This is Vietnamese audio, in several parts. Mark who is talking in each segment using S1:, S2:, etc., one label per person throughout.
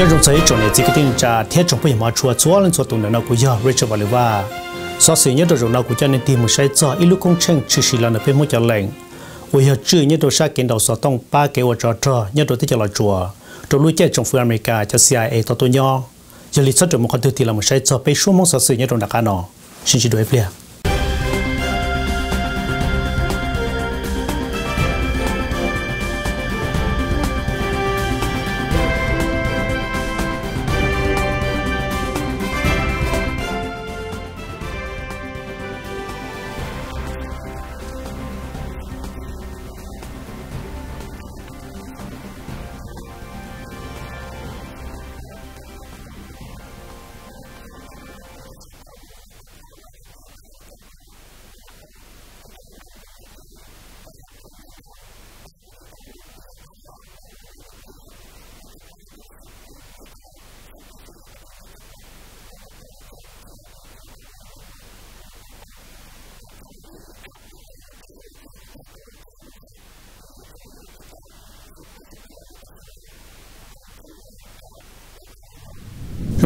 S1: nhân trong giấy trong này chỉ cái tin trả thiết trong bây mà chùa chúa lên cho tụi nó của giờ Rachel Valiva so sự nhớ trong nào của cha nên tìm một sai cho ít lúc công trình chỉ xí là nó phải một cho lệnh vì giờ chưa nhớ đồ sa kiến đầu so tông ba cái ở trò trò nhớ đồ tích cho là chùa trong lúc chết trong phía America cho CIA tao tôi nhau giờ lịch sử trong một con thứ thì là một sai cho bây số mong so sự nhớ trong đặc nó xin chỉ đuổi phía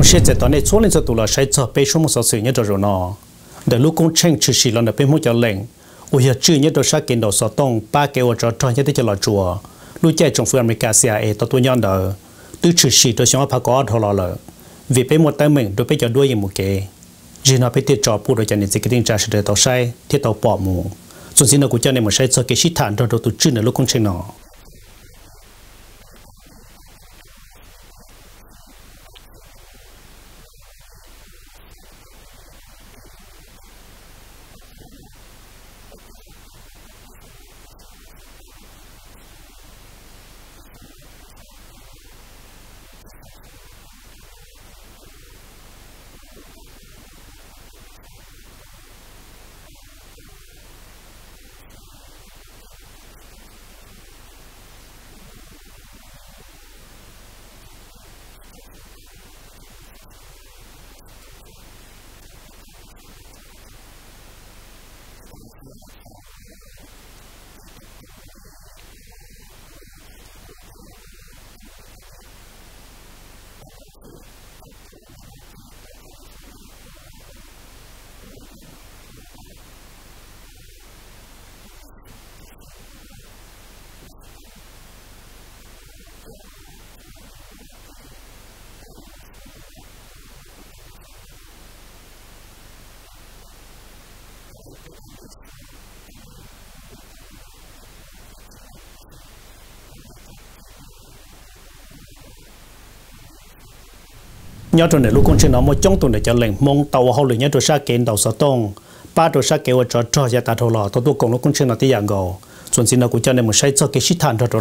S1: sẽ chạy tao này số lên sẽ tụ là sai cho bê số một số sự nhất rồi nó để lúc cũng chen chỉ xỉ là để bê một cho lệnh ôi giờ chưa nhất rồi sao kiện đầu sao tông ba cái ô trò trò nhất tới cho là chùa lúc chạy trong phương America CIA tao tôi nhận đỡ từ chỉ xỉ tôi xem phải có thọ lọ lợ vì bê một tay mình đối bê cho đuôi gì một cái chỉ nói bé tiệt trò phụ đối cho nên sẽ kinh tình sẽ để tao sai thiết tao bỏ mù dù gì nó cũng cho nên một sai cho cái sĩ thản rồi tụi chưa nữa lúc cũng chen nó nhớ trong này lúc con trên nó một trong tuần để cho lệnh mong tàu hậu lửa nhớ đồ sa kiến tàu sa tông. Ba đồ sa kéo cho cho gia ta thô lò. Tôi tôi cùng lúc con trên nó tiếng dạng gò chuẩn xin nó cũng cho nên một sai cho cái sĩ thản cho thô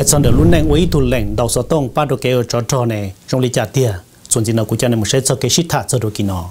S1: lò hay được lúc này uy thủ lệnh đầu số tông ba đồ kế ở trò trò này. Trong lý trả tiền chuẩn gì nào cũng cho nên một số cái shit thả cho đồ kỳ nó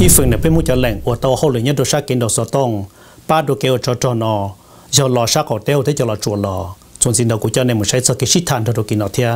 S1: อีฝึงเนี่ยเป็นมุจแหล่งอวดโตเขาเลยเนี่ยโดชากินดอกสตองป้าดูเกลจอจอนอจะรอชาของเต้าที่จะรอจัวรอส่วนสิ่งเดียวกูจะเนี่ยมันใช้สกิชิทานตัวกินเอาเทีย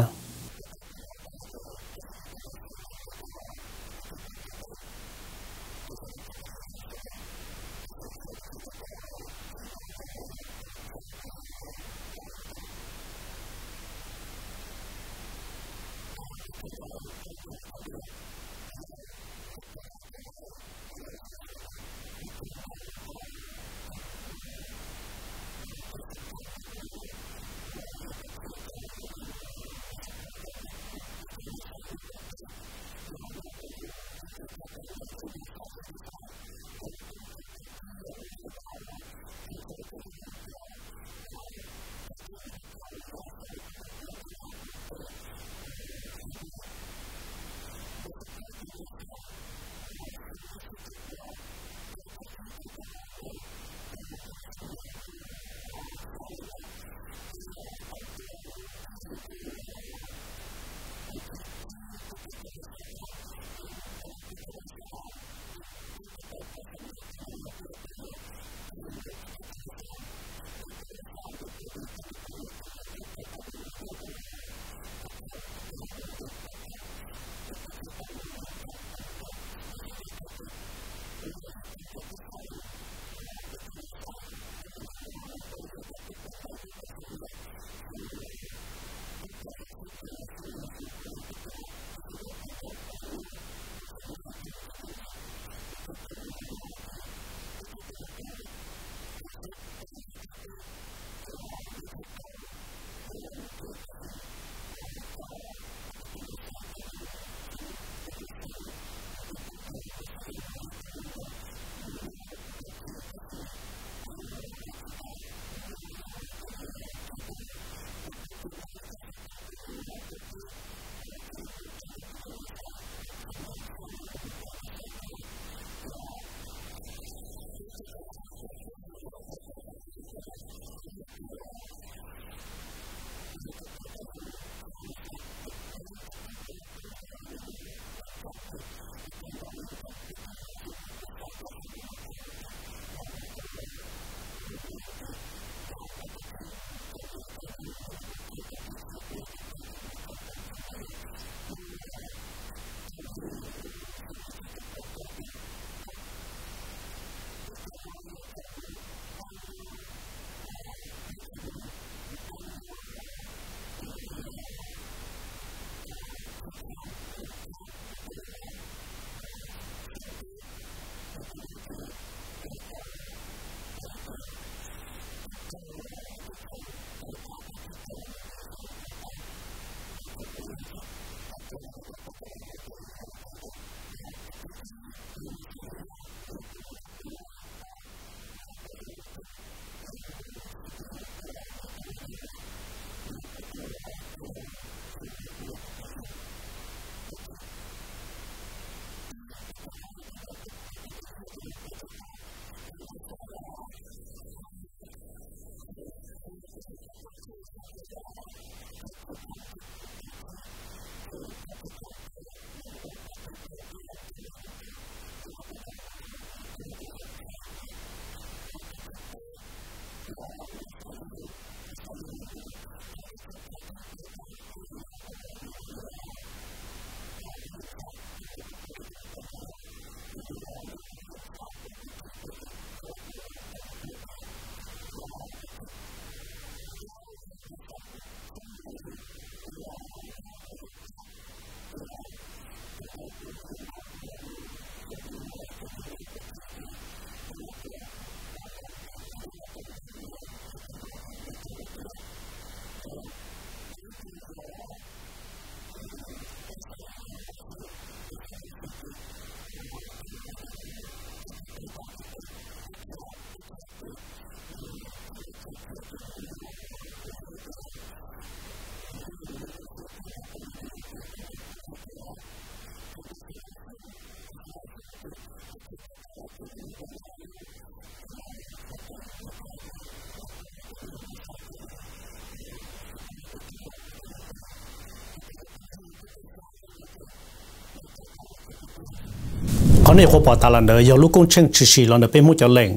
S1: có này khó ta là nữa giờ lúc công tranh chỉ chỉ là nữa bên mua cho lệnh.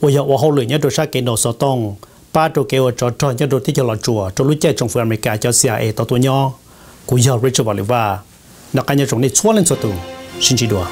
S1: Ôi giờ họ lười nhất đồ sát kiến đồ sở tông? Ba đồ kêu cho cho nhất đồ tí cho chùa cho lúc chạy trong phía America cho CIA tàu tuổi nhỏ của giờ Richard Valiva nó cái nhà trong này xóa lên số tù xin chỉ đùa.